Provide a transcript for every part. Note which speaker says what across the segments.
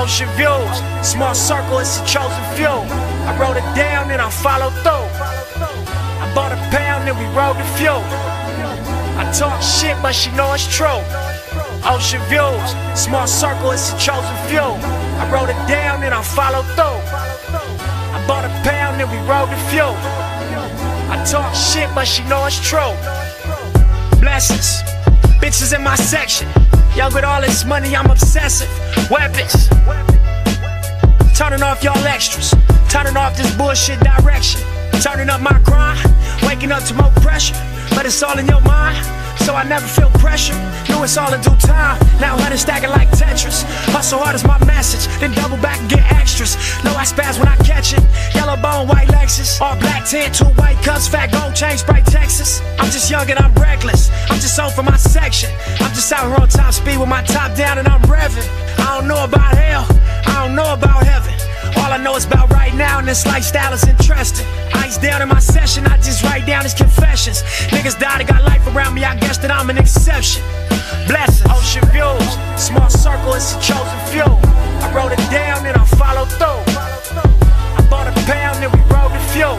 Speaker 1: Ocean views, small circle, it's a chosen few. I wrote it down and I followed through. I bought a pound and we rode the fuel. I talk shit, but she know it's true. Ocean views, small circle, it's a chosen few. I wrote it down and I followed through. I bought a pound and we rode the fuel. I talk shit, but she know it's true. Blessings, bitches in my section. Young with all this money, I'm obsessive. Weapons, turning off y'all extras. Turning off this bullshit direction. Turning up my grind, waking up to more pressure. But it's all in your mind, so I never feel pressure. Knew it's all in due time. Now it stacking like Tetris. Hustle hard is my message, then double back and get extras. No, I spaz when I catch it. Yellow bone, white Lexus. All black tint, two white cups, fat gold chain, Sprite Texas. I'm just young and I'm reckless. I'm just Here on top speed with my top down and I'm revving. I don't know about hell, I don't know about heaven. All I know is about right now, and this lifestyle is interesting. Ice down in my session, I just write down his confessions. Niggas died, and got life around me, I guess that I'm an exception. Blessings, ocean views, small circle, it's a chosen few. I wrote it down and I followed through. I bought a pound and we rode the fuel.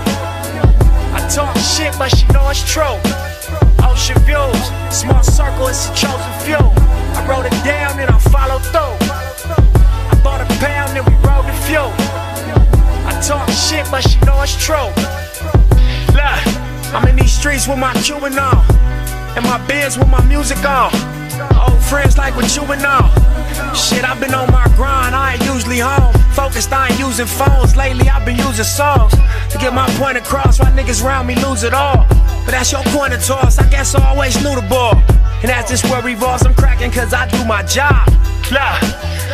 Speaker 1: I talk shit, but she know it's true. Ocean views, small circle, it's a chosen few. I wrote it down and I followed through. I bought a pound and we rode the fuel. I talk shit, but she know it's true. Look, I'm in these streets with my Cuban on, and my Benz with my music on. Old friends like what you and all. Shit, I've been on my grind, I ain't usually home. Focused, I ain't using phones. Lately, I've been using songs to get my point across. Why niggas around me lose it all. But that's your coin to toss, I guess I always knew the ball. And that's just where revolves, I'm cracking cause I do my job. Look,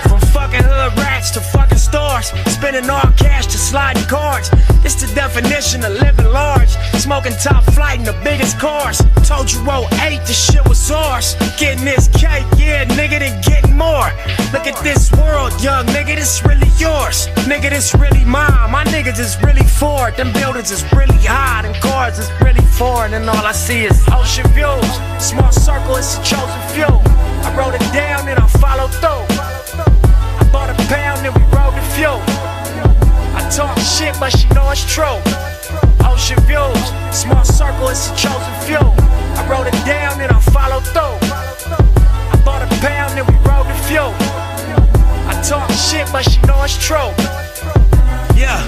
Speaker 1: from fucking hood rats to fucking stars, spending all cash to sliding cards. It's the definition of living large. Smoking top flight in the biggest cars. Told you roll eight, this shit was ours. Getting this cake, yeah, nigga, then getting more. Look at this world, young nigga, this really yours. Nigga, this really mine. My niggas is really Ford. Them buildings is really high. Them cars is really foreign, and all I see is ocean views. Small circle, it's a chosen few. I wrote it down and I followed through. I bought a pound and we rode the fuel. I talk shit, but she know it's true. Ocean views, small circle, it's a chosen few. I wrote it down and I followed through. I bought a pound and we rode the fuel. I talk shit, but she know it's true. Yeah,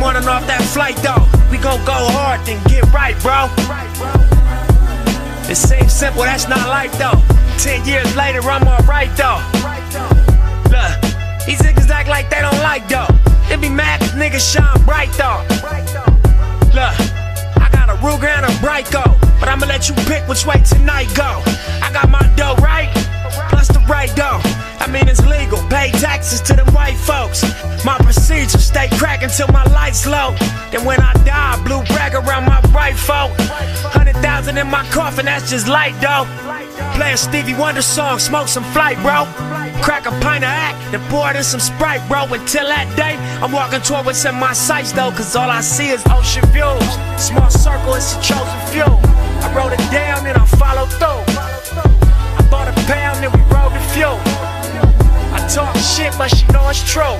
Speaker 1: morning off that flight though. We gon' go hard, then get right, bro. It seems simple, that's not life though. Ten years later, I'm alright though. Look, these niggas act like they don't like though. They be mad if niggas shine bright though. Look, I got a Ruger and a Draco, but I'ma let you pick which way tonight go. I got my dough right, plus the right dough. I mean it's legal, pay taxes to the white folks. My crackin' till my lights low. Then when I die, I blue rag around my right folk. Hundred thousand in my coffin, that's just light though. Play a Stevie Wonder song, smoke some flight, bro. Crack a pint of act, then pour it in some Sprite, bro. Until that day, I'm walking toward what's in my sights, though, cause all I see is ocean views. Small circle, it's a chosen few. I wrote it down and I followed through. I bought a pound and we rode the fuel. I talk shit, but she know it's true.